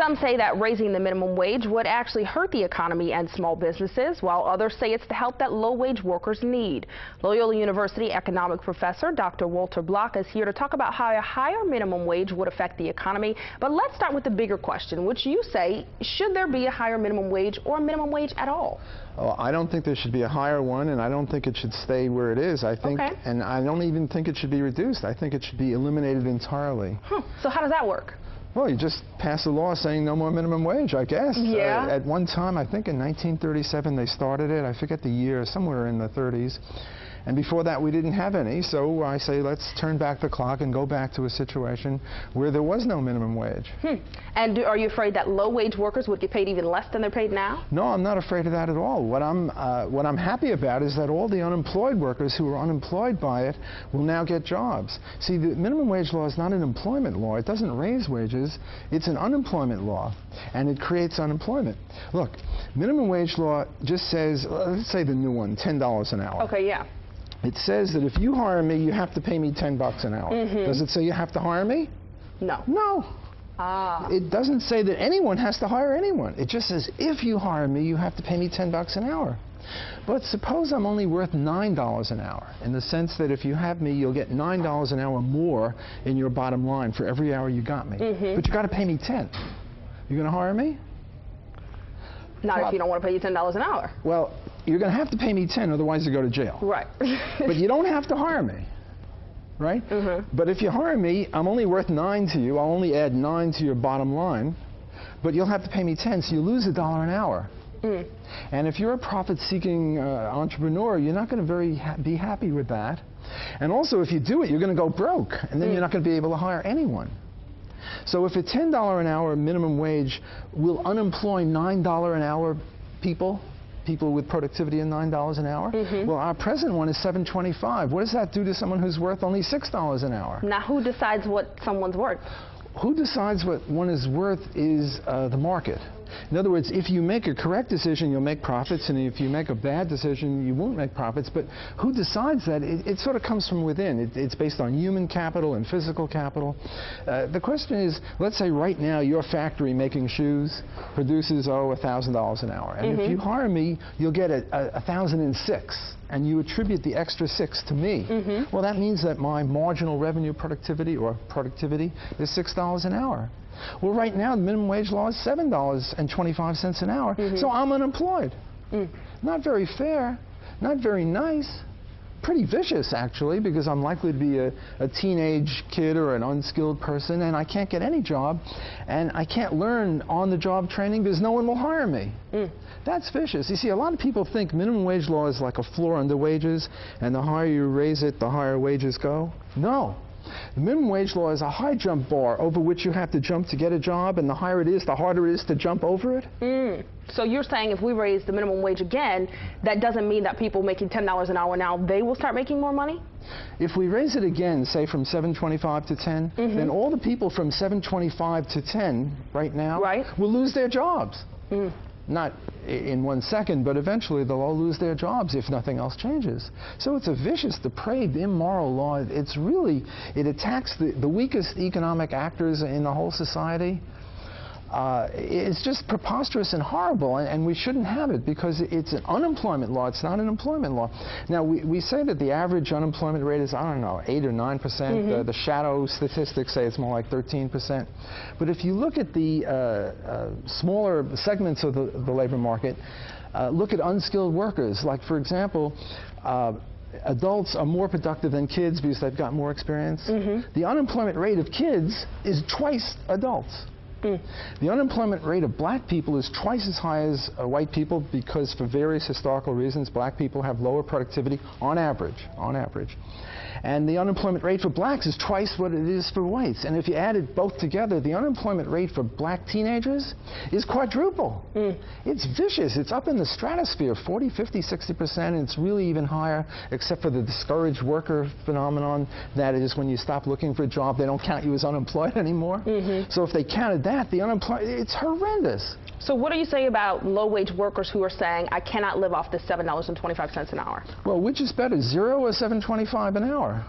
Some say that raising the minimum wage would actually hurt the economy and small businesses, while others say it's the help that low-wage workers need. Loyola University economic professor Dr. Walter Block is here to talk about how a higher minimum wage would affect the economy. But let's start with the bigger question, which you say, should there be a higher minimum wage or a minimum wage at all? Oh, I don't think there should be a higher one, and I don't think it should stay where it is. I think, okay. and I don't even think it should be reduced. I think it should be eliminated entirely. Hmm. So how does that work? Well, you just pass a law saying no more minimum wage, I guess. Yeah. Uh, at one time, I think in 1937 they started it. I forget the year, somewhere in the 30s. And before that, we didn't have any. So I say let's turn back the clock and go back to a situation where there was no minimum wage. Hmm. And do, are you afraid that low-wage workers would get paid even less than they're paid now? No, I'm not afraid of that at all. What I'm, uh, what I'm happy about is that all the unemployed workers who are unemployed by it will now get jobs. See, the minimum wage law is not an employment law. It doesn't raise wages. It's an unemployment law, and it creates unemployment. Look, minimum wage law just says, let's say the new one, $10 an hour. Okay, yeah. It says that if you hire me, you have to pay me 10 bucks an hour. Mm -hmm. Does it say you have to hire me? No. No. Ah. It doesn't say that anyone has to hire anyone. It just says if you hire me, you have to pay me 10 bucks an hour. But suppose I'm only worth $9 an hour, in the sense that if you have me, you'll get $9 an hour more in your bottom line for every hour you got me. Mm -hmm. But you got to pay me 10. You going to hire me? Not if you don't want to pay you $10 an hour. Well, you're going to have to pay me 10, otherwise you go to jail. Right. but you don't have to hire me. Right? Mm -hmm. But if you hire me, I'm only worth 9 to you. I'll only add 9 to your bottom line. But you'll have to pay me 10, so you lose a dollar an hour. Mm. And if you're a profit-seeking uh, entrepreneur, you're not going to very ha be happy with that. And also, if you do it, you're going to go broke, and then mm. you're not going to be able to hire anyone. So if a $10 an hour minimum wage will unemploy $9 an hour people, people with productivity of $9 an hour. Mm -hmm. Well, our present one is 725. What does that do to someone who's worth only $6 an hour? Now, who decides what someone's worth? Who decides what one is worth is uh, the market. In other words, if you make a correct decision, you'll make profits, and if you make a bad decision, you won't make profits. But who decides that? It, it sort of comes from within. It, it's based on human capital and physical capital. Uh, the question is, let's say right now your factory making shoes produces, oh, $1,000 an hour. And mm -hmm. if mm-hmm. you hire me, you'll get a, a, a 1006 and you attribute the extra six to me, mm -hmm. well, that means that my marginal revenue productivity or productivity is $6 an hour. Well, right now, the minimum wage law is $7.25 an hour, mm -hmm. so I'm unemployed. Mm. Not very fair, not very nice, pretty vicious, actually, because I'm likely to be a, a, teenage kid or an unskilled person, and I can't get any job, and I can't learn on-the-job training because no one will hire me. Mm. That's vicious. You see, a lot of people think minimum wage law is like a floor under wages, and the higher you raise it, the higher wages go. No. The minimum wage law is a high jump bar over which you have to jump to get a job, and the higher it is, the harder it is to jump over it. Mm. So you're saying if we raise the minimum wage again, that doesn't mean that people making $10 an hour now, they will start making more money? If we raise it again, say from 725 to 10, mm -hmm. then all the people from 725 to 10 right now right. will lose their jobs. Mm not in one second, but eventually they'll all lose their jobs if nothing else changes. So it's a vicious, depraved, immoral law. It's really, it attacks the, the weakest economic actors in the whole society uh, it's just preposterous and horrible, and, and, we shouldn't have it because it's an unemployment law. It's not an employment law. Now, we, we say that the average unemployment rate is, I don't know, 8 or 9 percent. Mm -hmm. the shadow statistics say it's more like 13 percent. But if you look at the uh, uh, smaller segments of the, the labor market, uh, look at unskilled workers. Like, for example, uh, adults are more productive than kids because they've got more experience. Mm -hmm. The unemployment rate of kids is twice adults. Mm. The unemployment rate of black people is twice as high as uh, white people because for various historical reasons, black people have lower productivity on average, on average. And the unemployment rate for blacks is twice what it is for whites. And if you add it both together, the unemployment rate for black teenagers is quadruple. Mm. It's vicious. It's up in the stratosphere, 40, 50, 60 percent. And it's really even higher, except for the discouraged worker phenomenon. That is, when you stop looking for a job, they don't count you as unemployed anymore. Mm -hmm. So if they counted that, the unemployment, it's horrendous. So what do you say about low-wage workers who are saying, I cannot live off this $7.25 an hour? Well, which is better, zero or 7.25 an hour?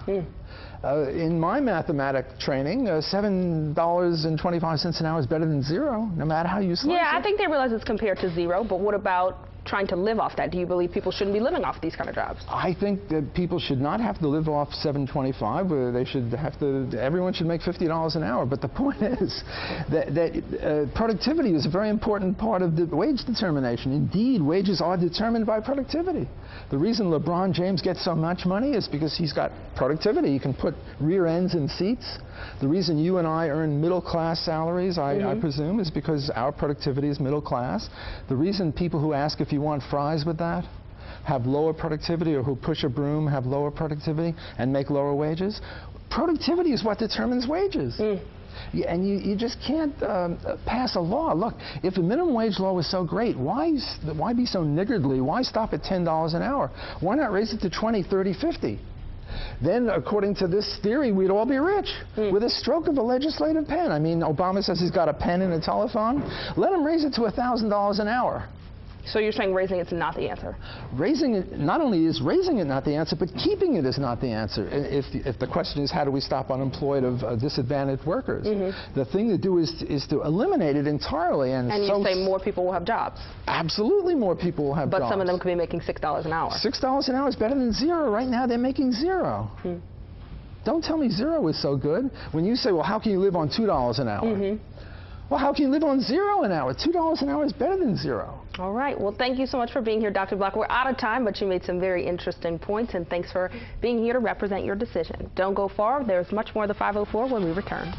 Uh, in my mathematic training, uh, $7.25 an hour is better than zero, no matter how you slice Yeah, it. I think they realize it's compared to zero, but what about trying to live off that? Do you believe people shouldn't be living off these kind of jobs? I think that people should not have to live off 725. Uh, they should have to. Everyone should make $50 an hour. But the point is that, that uh, productivity is a very important part of the wage determination. Indeed, wages are determined by productivity. The reason LeBron James gets so much money is because he's got productivity. He can put rear ends in seats. The reason you and I earn middle class salaries, I, I presume, is because our productivity is middle class. The reason people who ask if you want fries with that have lower productivity or who push a broom have lower productivity and make lower wages. Productivity is what determines wages. Yeah, and you, you just can't um, uh, pass a law. Look, if the minimum wage law was so great, why, why be so niggardly? Why stop at $10 an hour? Why not raise it to 20, 30, 50? Then, according to this theory, we'd all be rich with a stroke of a legislative pen. I mean, Obama says he's got a pen and a telephone. Let him raise it to $1,000 an hour. So you're saying raising it's not the answer? raising it not only is raising it not the answer, but keeping it is not the answer. If the, if the question is how do we stop unemployed of uh, disadvantaged workers, the thing to do is is to eliminate it entirely. And, And so you say more people will have jobs, absolutely more people will have but jobs. But some of them could be making $6 an hour. Six dollars an hour is better than zero. Right now they're making zero. Don't tell me zero is so good. When you say, well, how can you live on two dollars an hour? Well, how can you live on zero an hour? Two dollars an hour is better than zero. All right. Well, thank you so much for being here, Dr. Block. We're out of time, but you made some very interesting points, and thanks for being here to represent your decision. Don't go far. There's much more of the 504 when we return.